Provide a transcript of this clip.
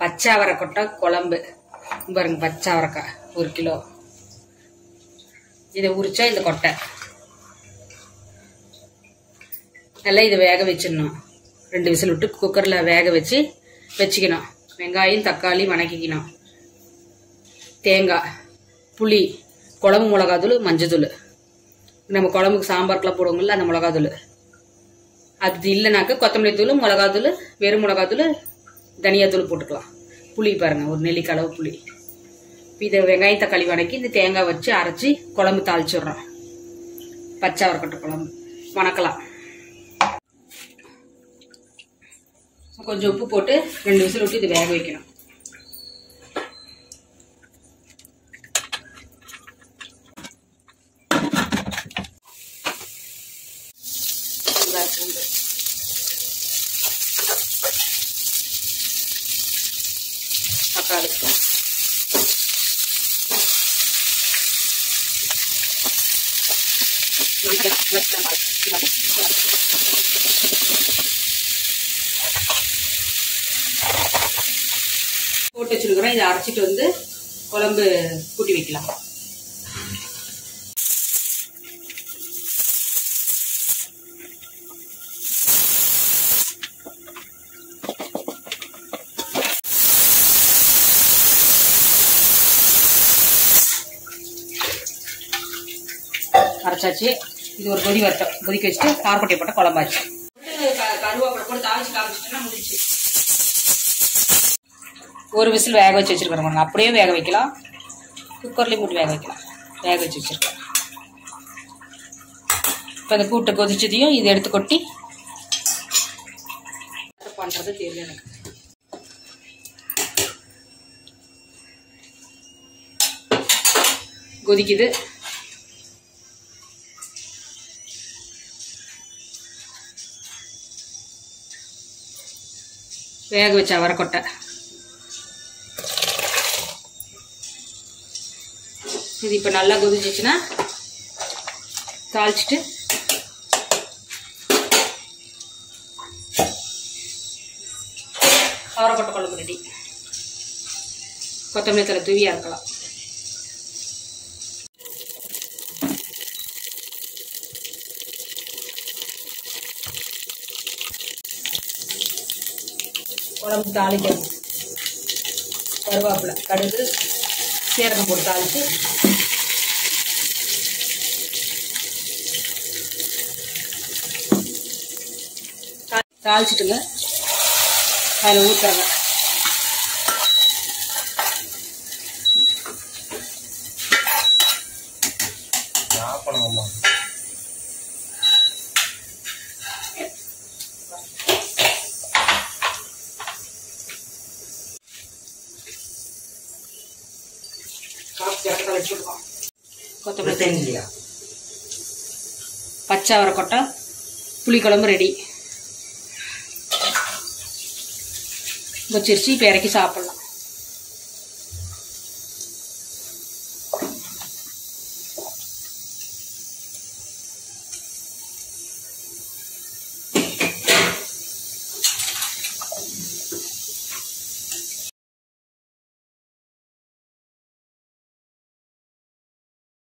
பச்சை அவரைக்கொட்டை குழம்பு. பாருங்க பச்சை அவரைக்காய் ஒரு கிலோ. இதை உரிச்சா இந்த கொட்டை. நல்லா இதை வேக வச்சிடணும். ரெண்டு விசில் விட்டு குக்கரில் வேக வச்சு வச்சுக்கணும். வெங்காயம் தக்காளி வணக்கிக்கணும். தேங்காய் புளி குழம்பு மிளகாத்தூள் மஞ்சத்தூள். நம்ம குழம்புக்கு சாம்பாருக்குலாம் போடுவோங்கள்ல அந்த மிளகாத்தூள். அது இல்லைனாக்க கொத்தமல்லி தூள் மிளகாத்தூள் வெறும் மிளகாத்தூள் தனியாத்தூள் போட்டுக்கலாம். புளி பாருங்க ஒரு நெல்லிக்காய் அளவு புளி. இதை வெங்காயம் தக்காளி வதக்கி இந்த தேங்காய் வச்சு அரைச்சி குழம்பு தாளிச்சிடுறோம். பச்சை வரக்கட்டை குழம்பு. வணக்கலாம். கொஞ்சம் உப்பு போட்டு ரெண்டு விசில் விட்டு இது வேக வைக்கணும். Thank you. தக்காளிக்கும் போட்டு வச்சிருக்கிறோம். இதை அரைச்சிட்டு வந்து குழம்பு கூட்டி வைக்கலாம். அரைச்சாச்சு. இது ஒரு கொதி வரட்டும். கொதிக்க வச்சுட்டு காரப்பட்டை போட்ட குழம்பாச்சு. கருவேப்பிலை போட்டு காமிச்சிட்டோம்னா முடிச்சு ஒரு விசில் வேக வச்சு வச்சிருக்கிறோம் பாருங்க. அப்படியே வேக வைக்கலாம். குக்கர்லேயும் போட்டு வேக வைக்கலாம். வேக வச்சு வச்சிருக்கேன் இப்போ இந்த கூட்டை கொதிச்சதையும் இதை எடுத்து கொட்டி பண்ணுறது தெரியல எனக்கு. கொதிக்குது. வேக வச்ச அவரைக்கொட்டை இது இப்போ நல்லா கொதிச்சிச்சுன்னா தாளிச்சிட்டு அவரைக்கொட்டை குழம்பு ரெடி கொத்தமல்லி தலை தூவி இருக்கலாம் குழம்பு தாளிக்கணும் கருவேப்பிலை கடுகு சீரகம் போட்டு தாளிச்சு. தாளிச்சிட்டுங்க. அதில் ஊற்றுறேங்க கொத்தமல்லி. தழை. பச்சை அவரைக்கொட்டை புளிக்குழம்பு ரெடி வச்சிருச்சு இப்போ இறக்கி சாப்பிட்லாம்.